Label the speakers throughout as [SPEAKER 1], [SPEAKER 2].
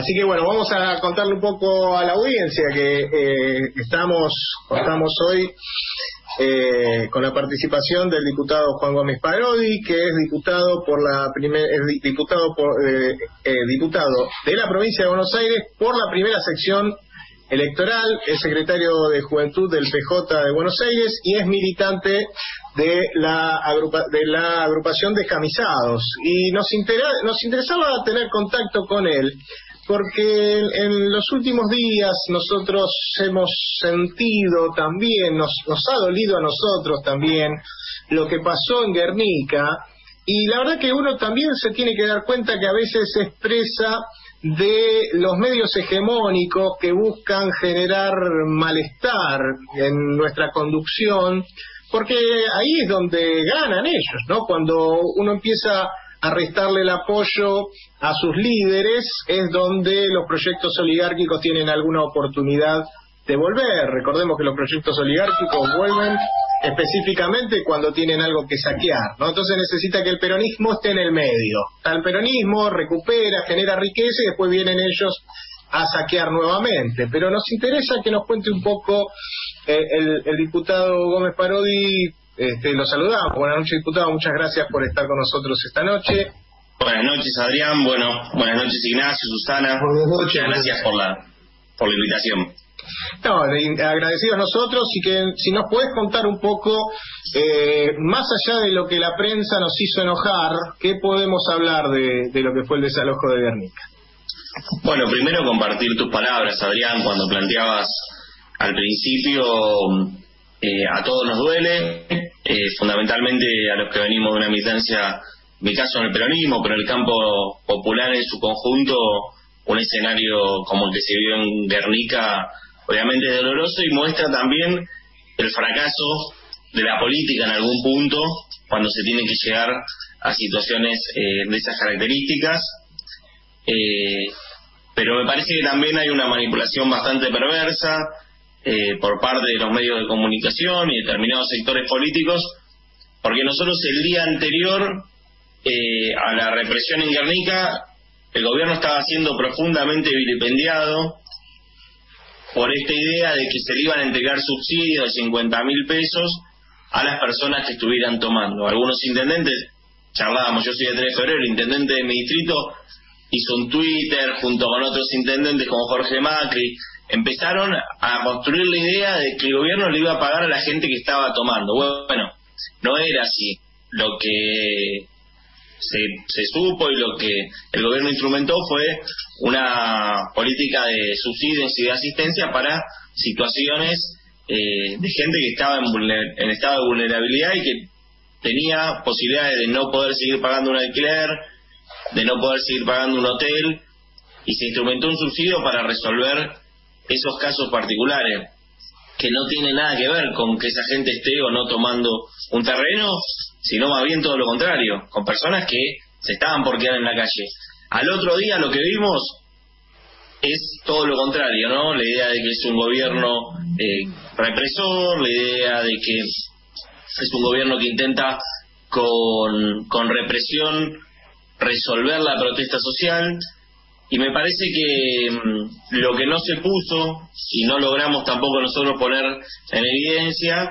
[SPEAKER 1] Así que bueno, vamos a contarle un poco a la audiencia que eh, estamos, hoy eh, con la participación del diputado Juan Gómez Parodi, que es diputado por la primer, diputado por, eh, diputado de la provincia de Buenos Aires por la primera sección electoral, es secretario de Juventud del PJ de Buenos Aires y es militante de la, de agrupación Descamisados. Y nos, nos interesaba tener contacto con él porque en, los últimos días nosotros hemos sentido también, nos, nos ha dolido a nosotros también lo que pasó en Guernica y la verdad que uno también se tiene que dar cuenta que a veces se expresa de los medios hegemónicos que buscan generar malestar en nuestra conducción, porque ahí es donde ganan ellos, ¿no? Cuando uno empieza a restarle el apoyo a sus líderes, es donde los proyectos oligárquicos tienen alguna oportunidad de volver. Recordemos que los proyectos oligárquicos vuelven específicamente cuando tienen algo que saquear, ¿no? Entonces necesita que el peronismo esté en el medio. el peronismo, recupera, genera riqueza y después vienen ellos a saquear nuevamente. Pero nos interesa que nos cuente un poco eh, el, diputado Gómez Parodi. Este, lo saludamos. Buenas noches, diputado. Muchas gracias por estar con nosotros esta noche.
[SPEAKER 2] Buenas noches, Adrián. Bueno, buenas noches, Ignacio, Susana. Muchas gracias por la, por la invitación.
[SPEAKER 1] No, agradecidos nosotros y que si nos puedes contar un poco, eh, más allá de lo que la prensa nos hizo enojar, ¿qué podemos hablar de, lo que fue el desalojo de Guernica?
[SPEAKER 2] Bueno, primero compartir tus palabras, Adrián, cuando planteabas al principio, eh, a todos nos duele, eh, fundamentalmente a los que venimos de una militancia, mi caso en el peronismo, pero en el campo popular en su conjunto, un escenario como el que se vio en Guernica obviamente es doloroso y muestra también el fracaso de la política en algún punto cuando se tiene que llegar a situaciones eh, de esas características. Eh, pero me parece que también hay una manipulación bastante perversa eh, por parte de los medios de comunicación y determinados sectores políticos, porque nosotros el día anterior a la represión en Guernica, el gobierno estaba siendo profundamente vilipendiado por esta idea de que se le iban a entregar subsidios de 50 mil pesos a las personas que estuvieran tomando. Algunos intendentes, charlábamos, yo soy de 3 de febrero, el intendente de mi distrito hizo un Twitter junto con otros intendentes como Jorge Macri, empezaron a construir la idea de que el gobierno le iba a pagar a la gente que estaba tomando. Bueno, no era así. Lo que se, supo y lo que el gobierno instrumentó fue una política de subsidios y de asistencia para situaciones eh, de gente que estaba en, estado de vulnerabilidad y que tenía posibilidades de no poder seguir pagando un alquiler, de no poder seguir pagando un hotel, y se instrumentó un subsidio para resolver esos casos particulares, que no tiene nada que ver con que esa gente esté o no tomando un terreno, sino más bien todo lo contrario, con personas que se estaban por quedar en la calle. Al otro día lo que vimos es todo lo contrario, ¿no? La idea de que es un gobierno eh, represor, la idea de que es un gobierno que intenta con, con represión resolver la protesta social y me parece que mm, lo que no se puso y no logramos tampoco nosotros poner en evidencia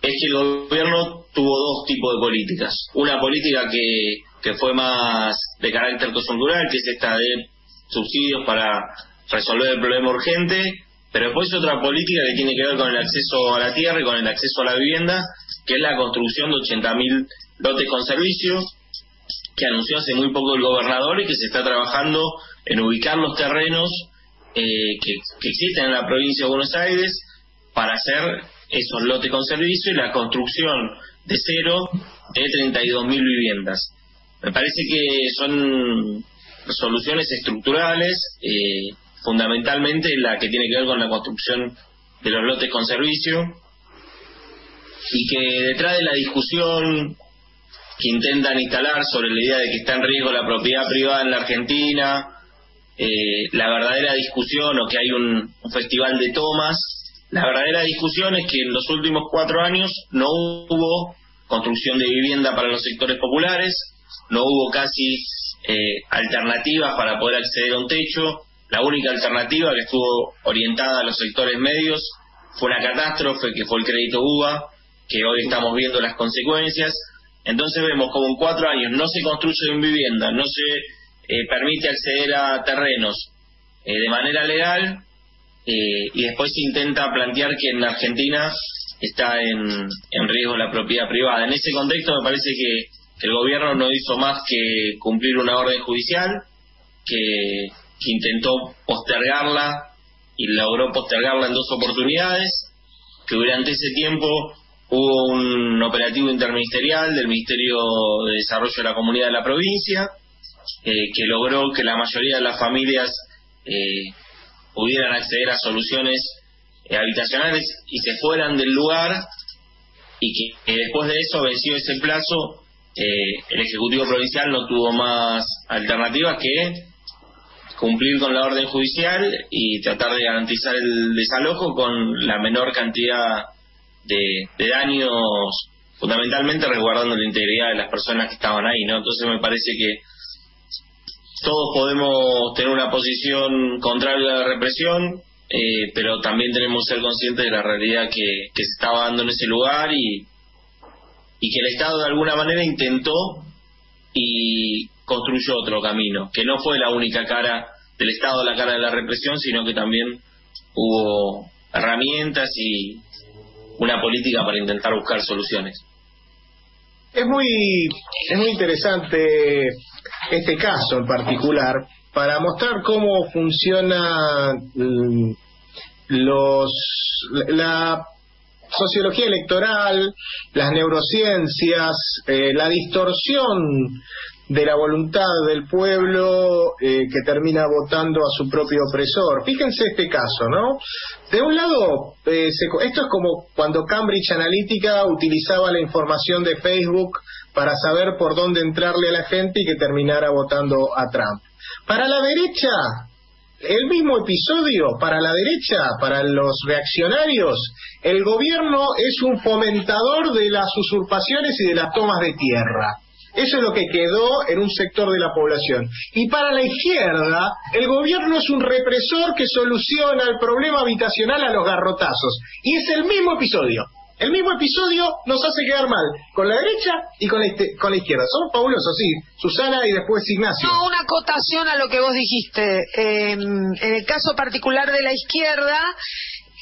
[SPEAKER 2] es que el gobierno tuvo dos tipos de políticas. Una política que, que fue más de carácter coyuntural, que es esta de subsidios para resolver el problema urgente, pero después otra política que tiene que ver con el acceso a la tierra y con el acceso a la vivienda, que es la construcción de 80.000 lotes con servicio, que anunció hace muy poco el gobernador y que se está trabajando en ubicar los terrenos eh, que, existen en la provincia de Buenos Aires para hacer esos lotes con servicio y la construcción de cero de 32.000 viviendas. Me parece que son soluciones estructurales, eh, fundamentalmente la que tiene que ver con la construcción de los lotes con servicio, y que detrás de la discusión que intentan instalar sobre la idea de que está en riesgo la propiedad privada en la Argentina, eh, la verdadera discusión o que hay un festival de tomas, la verdadera discusión es que en los últimos cuatro años no hubo construcción de vivienda para los sectores populares, no hubo casi eh, alternativas para poder acceder a un techo, la única alternativa que estuvo orientada a los sectores medios fue una catástrofe que fue el crédito UBA, que hoy estamos viendo las consecuencias. Entonces vemos como en cuatro años no se construye vivienda, no se eh, permite acceder a terrenos eh, de manera legal eh, y después se intenta plantear que en Argentina está en, en riesgo la propiedad privada. En ese contexto me parece que, el gobierno no hizo más que cumplir una orden judicial, que, que intentó postergarla y logró postergarla en dos oportunidades, que durante ese tiempo hubo un operativo interministerial del Ministerio de Desarrollo de la Comunidad de la Provincia, eh, que logró que la mayoría de las familias eh, pudieran acceder a soluciones eh, habitacionales y se fueran del lugar y que, después de eso venció ese plazo el Ejecutivo Provincial no tuvo más alternativas que cumplir con la orden judicial y tratar de garantizar el desalojo con la menor cantidad de, daños fundamentalmente resguardando la integridad de las personas que estaban ahí, ¿no? Entonces me parece que todos podemos tener una posición contraria a la represión, eh, pero también tenemos que ser conscientes de la realidad que, se estaba dando en ese lugar y, y que el Estado de alguna manera intentó y construyó otro camino, que no fue la única cara del Estado, la cara de la represión, sino que también hubo herramientas y una política para intentar buscar soluciones.
[SPEAKER 1] Es muy, es muy interesante este caso en particular para mostrar cómo funciona mm, los la sociología electoral, las neurociencias, eh, la distorsión de la voluntad del pueblo eh, que termina votando a su propio opresor. Fíjense este caso, ¿no? De un lado, eh, esto es como cuando Cambridge Analytica utilizaba la información de Facebook para saber por dónde entrarle a la gente y que terminara votando a Trump. Para la derecha, el mismo episodio, para la derecha, para los reaccionarios, el gobierno es un fomentador de las usurpaciones y de las tomas de tierra. Eso es lo que quedó en un sector de la población. Y para la izquierda, el gobierno es un represor que soluciona el problema habitacional a los garrotazos. Y es el mismo episodio. El mismo episodio nos hace quedar mal con la derecha y con la, con la izquierda. Son fabulosos, sí. Susana y después Ignacio.
[SPEAKER 3] No, una acotación a lo que vos dijiste. Em, en el caso particular de la izquierda,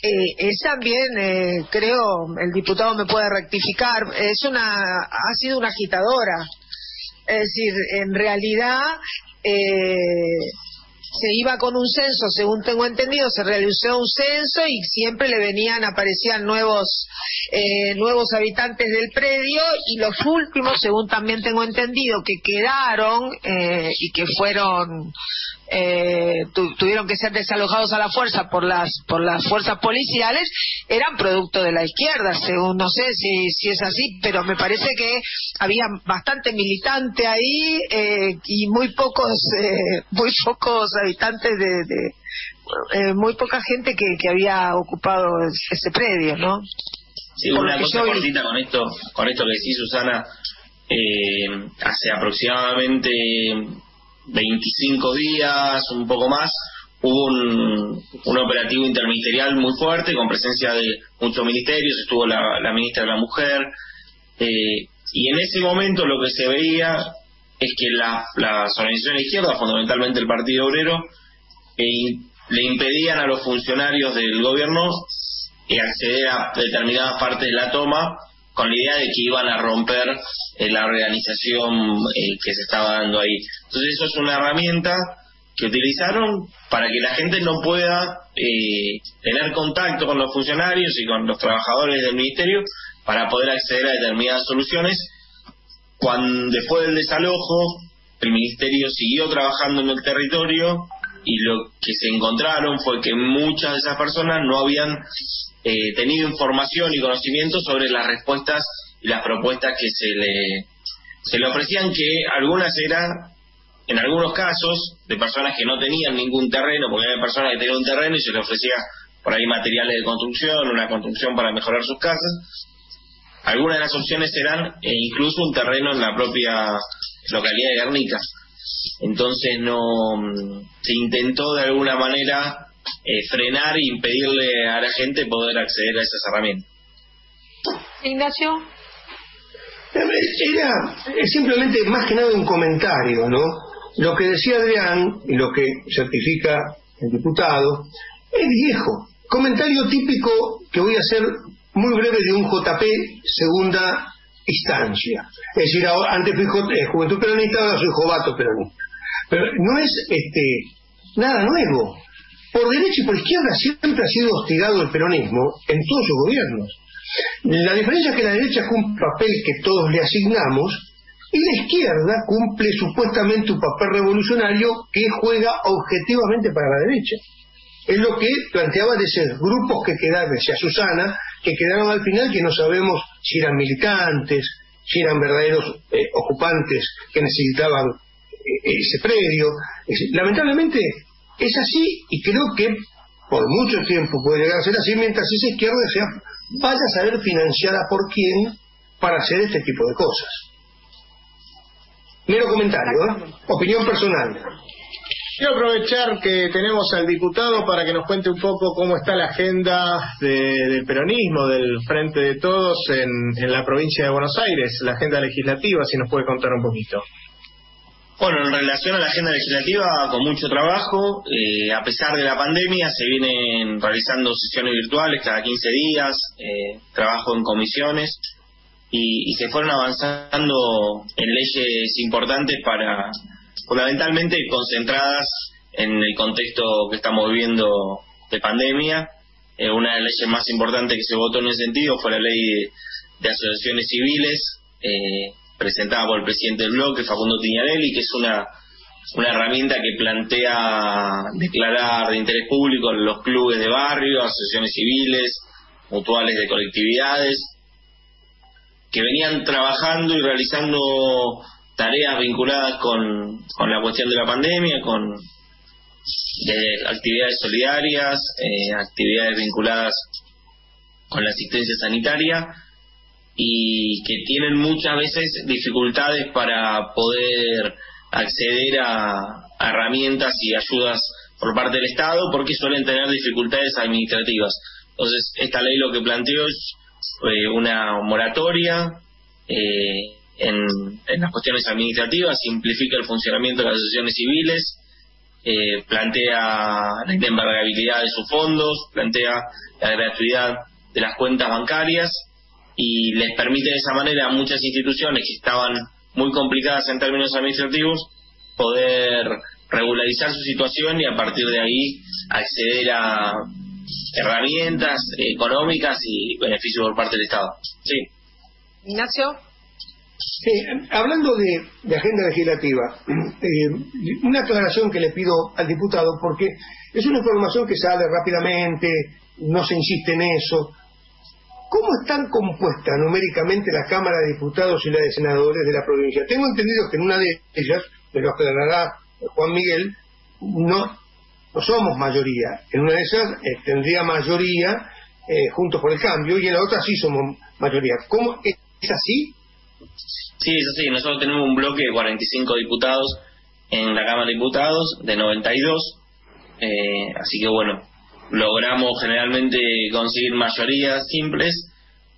[SPEAKER 3] eh, es también, eh, creo, el diputado me puede rectificar, es una, ha sido una agitadora. Es decir, en realidad eh, se iba con un censo, según tengo entendido, se realizó un censo y siempre le venían, aparecían nuevos, eh, nuevos habitantes del predio y los últimos, según también tengo entendido, que quedaron eh, y que fueron eh, tuvieron que ser desalojados a la fuerza por las por las fuerzas policiales eran producto de la izquierda según no sé si si es así pero me parece que había bastante militante ahí eh, y muy pocos eh, muy pocos habitantes de, eh, muy poca gente que, que había ocupado ese predio no
[SPEAKER 2] sí una cosa cortita con esto con esto que decís Susana hace aproximadamente 25 días, un poco más, hubo un, operativo interministerial muy fuerte con presencia de muchos ministerios, estuvo la, ministra de la Mujer, eh, y en ese momento lo que se veía es que la, las organizaciones de izquierda, fundamentalmente el Partido Obrero, eh, le impedían a los funcionarios del gobierno eh, acceder a determinadas partes de la toma con la idea de que iban a romper eh, la organización eh, que se estaba dando ahí. Entonces eso es una herramienta que utilizaron para que la gente no pueda eh, tener contacto con los funcionarios y con los trabajadores del ministerio para poder acceder a determinadas soluciones. Cuando después del desalojo, el ministerio siguió trabajando en el territorio y lo que se encontraron fue que muchas de esas personas no habían eh, tenido información y conocimiento sobre las respuestas y las propuestas que se le, se le ofrecían, que algunas eran, en algunos casos, de personas que no tenían ningún terreno, porque había personas que tenían un terreno y se le ofrecía por ahí materiales de construcción, una construcción para mejorar sus casas. Algunas de las opciones eran e incluso un terreno en la propia localidad de Guernica. Entonces no mm, se intentó de alguna manera eh, frenar e impedirle a la gente poder acceder a esas herramientas.
[SPEAKER 3] Ignacio.
[SPEAKER 4] Era simplemente más que nada un comentario, ¿no? Lo que decía Adrián y lo que certifica el diputado es viejo. Comentario típico que voy a hacer muy breve de un JP segunda instancia. Es decir, antes fui eh, Juventud Peronista, ahora soy Jovato Peronista. Pero no es este nada nuevo. Por derecha y por izquierda siempre ha sido hostigado el peronismo en todos sus gobiernos. La diferencia es que la derecha cumple un papel que todos le asignamos y la izquierda cumple supuestamente un papel revolucionario que juega objetivamente para la derecha. Es lo que planteaba de esos grupos que quedaron, decía Susana, que quedaron al final que no sabemos si eran militantes, si eran verdaderos eh, ocupantes que necesitaban eh, ese predio. lamentablemente es así y creo que por mucho tiempo puede llegar a ser así mientras esa izquierda sea, vaya a saber financiada por quién para hacer este tipo de cosas. Mero comentario, ¿eh? opinión personal.
[SPEAKER 1] Quiero aprovechar que tenemos al diputado para que nos cuente un poco cómo está la agenda del peronismo, del Frente de Todos en, la provincia de Buenos Aires, la agenda legislativa, si nos puede contar un poquito.
[SPEAKER 2] Bueno, en relación a la agenda legislativa, con mucho trabajo, eh, a pesar de la pandemia, se vienen realizando sesiones virtuales cada 15 días, eh, trabajo en comisiones y se fueron avanzando en leyes importantes para fundamentalmente concentradas en el contexto que estamos viviendo de pandemia. Eh, una de las leyes más importantes que se votó en ese sentido fue la ley de, asociaciones civiles, eh, presentada por el presidente del bloque, Facundo Tiñarelli, que es una, una herramienta que plantea declarar de interés público los clubes de barrio, asociaciones civiles, mutuales de colectividades, que venían trabajando y realizando tareas vinculadas con, con la cuestión de la pandemia, con actividades solidarias, eh, actividades vinculadas con la asistencia sanitaria y que tienen muchas veces dificultades para poder acceder a, herramientas y ayudas por parte del Estado porque suelen tener dificultades administrativas. Entonces, esta ley lo que planteó es eh, una moratoria eh, en, las cuestiones administrativas, simplifica el funcionamiento de las asociaciones civiles, eh, plantea la inembargabilidad de sus fondos, plantea la gratuidad de las cuentas bancarias y les permite de esa manera a muchas instituciones que estaban muy complicadas en términos administrativos poder regularizar su situación y a partir de ahí acceder a herramientas económicas y beneficios por parte del Estado. Sí.
[SPEAKER 3] Ignacio.
[SPEAKER 4] Sí, hablando de, agenda legislativa, eh, una aclaración que le pido al diputado, porque es una información que sale rápidamente, no se insiste en eso. ¿Cómo están compuestas numéricamente la Cámara de Diputados y la de Senadores de la provincia? Tengo entendido que en una de ellas, me lo aclarará Juan Miguel, no, no somos mayoría. En una de esas eh, tendría mayoría eh, juntos por el cambio y en la otra sí somos mayoría. ¿Cómo es así?
[SPEAKER 2] Sí, es así. Nosotros tenemos un bloque de 45 diputados en la Cámara de Diputados, de 92. Eh, así que bueno, logramos generalmente conseguir mayorías simples,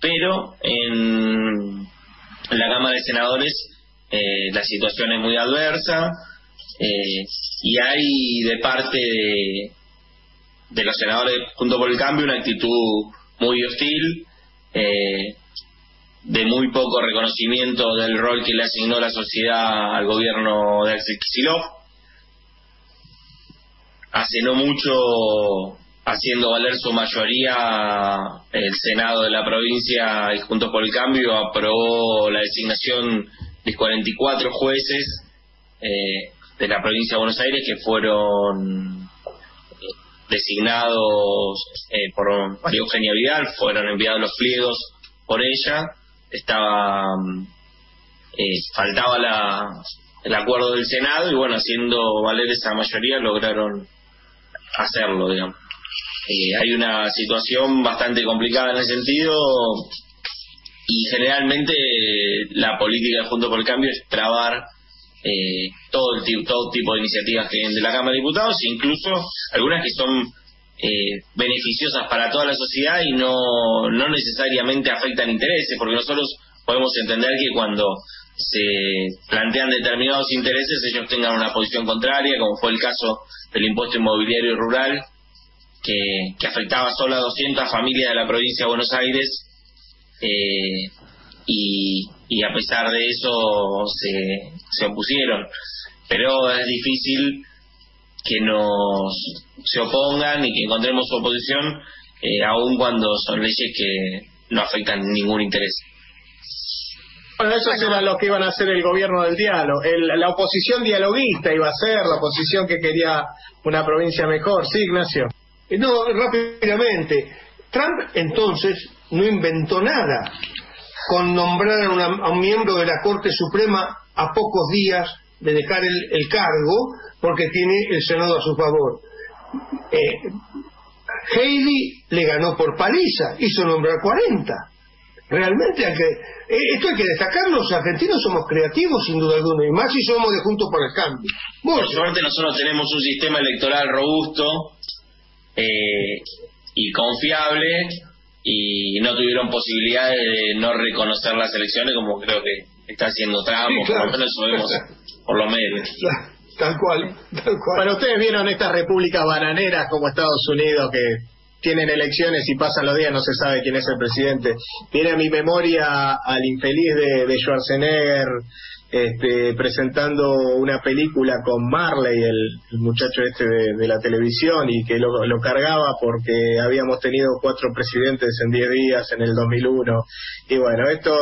[SPEAKER 2] pero en, la Cámara de Senadores eh, la situación es muy adversa eh, y hay de parte de, de los senadores junto por el cambio una actitud muy hostil. Eh, de muy poco reconocimiento del rol que le asignó la sociedad al gobierno de Axel Kicillof. Hace no mucho, haciendo valer su mayoría, el Senado de la provincia y Juntos por el Cambio aprobó la designación de 44 jueces eh, de la provincia de Buenos Aires que fueron designados eh, por María Eugenia Vidal, fueron enviados los pliegos por ella estaba eh, faltaba la, el acuerdo del Senado y bueno haciendo valer esa mayoría lograron hacerlo digamos. Eh, hay una situación bastante complicada en ese sentido y generalmente la política de Junto por el Cambio es trabar eh, todo, el, todo tipo de iniciativas que vienen de la Cámara de Diputados, incluso algunas que son eh, beneficiosas para toda la sociedad y no, no necesariamente afectan intereses, porque nosotros podemos entender que cuando se plantean determinados intereses ellos tengan una posición contraria, como fue el caso del impuesto inmobiliario rural, que, que afectaba solo a 200 familias de la provincia de Buenos Aires, eh, y, y a pesar de eso se, se opusieron. Pero es difícil que nos se opongan y que encontremos su oposición, eh, aun cuando son leyes que no afectan ningún interés.
[SPEAKER 1] Bueno, esos eran los que iban a hacer el gobierno del diálogo. la oposición dialoguista iba a ser, la oposición que quería una provincia mejor. Sí, Ignacio.
[SPEAKER 4] Eh, no, rápidamente. Trump entonces no inventó nada con nombrar a, un miembro de la Corte Suprema a pocos días de dejar el, cargo porque tiene el Senado a su favor. Eh, Haley le ganó por paliza, hizo nombrar 40. Realmente hay que, eh, esto hay que destacarlo, los argentinos somos creativos sin duda alguna, y más si somos de Juntos por el Cambio.
[SPEAKER 2] Por suerte nosotros tenemos un sistema electoral robusto eh, y confiable y no tuvieron posibilidad de no reconocer las elecciones como creo que está haciendo Trump, por lo menos vemos por lo menos.
[SPEAKER 4] Tal cual, tal cual.
[SPEAKER 1] Bueno, ustedes vieron estas repúblicas bananeras como Estados Unidos que tienen elecciones y pasan los días, no se sabe quién es el presidente. Viene a mi memoria al infeliz de, de Schwarzenegger este, presentando una película con Marley, el, muchacho este de, la televisión, y que lo, cargaba porque habíamos tenido cuatro presidentes en diez días en el 2001. Y bueno, esto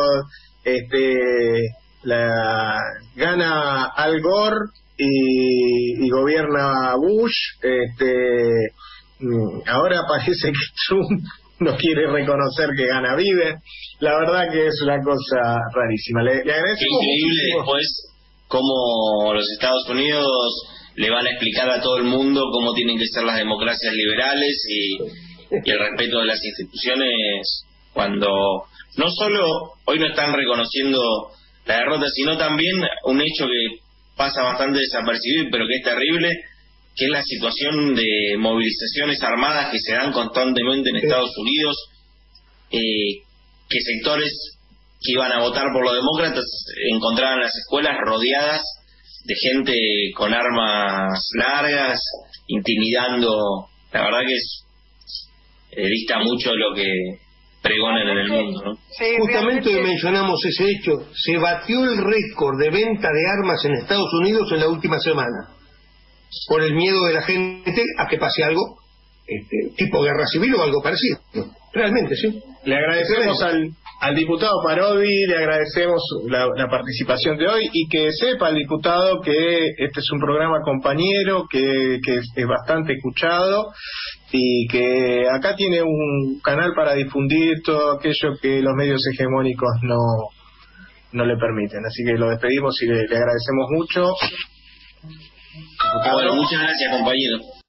[SPEAKER 1] este, la, gana Al Gore y, y gobierna Bush. Este, mm, ahora parece que Trump no quiere reconocer que gana vive. La verdad que es una cosa rarísima. Le,
[SPEAKER 2] agradezco. increíble después cómo los Estados Unidos le van a explicar a todo el mundo cómo tienen que ser las democracias liberales y, el respeto de las instituciones cuando no solo hoy no están reconociendo la derrota, sino también un hecho que pasa bastante desapercibido, pero que es terrible, que es la situación de movilizaciones armadas que se dan constantemente en Estados Unidos, eh, que sectores que iban a votar por los demócratas encontraban las escuelas rodeadas de gente con armas largas, intimidando. La verdad que es eh, dista mucho lo que pregonan en el mundo.
[SPEAKER 4] Justamente mencionamos ese hecho. Se batió el récord de venta de armas en Estados Unidos en la última semana por el miedo de la gente a que pase algo este, tipo guerra civil o algo parecido. Realmente, sí.
[SPEAKER 1] Le agradecemos al, al diputado Parodi, le agradecemos la, participación de hoy y que sepa el diputado que este es un programa compañero, que, que es bastante escuchado y que acá tiene un canal para difundir todo aquello que los medios hegemónicos no, no le permiten. Así que lo despedimos y le agradecemos mucho
[SPEAKER 2] bueno, muchas gracias, compañero.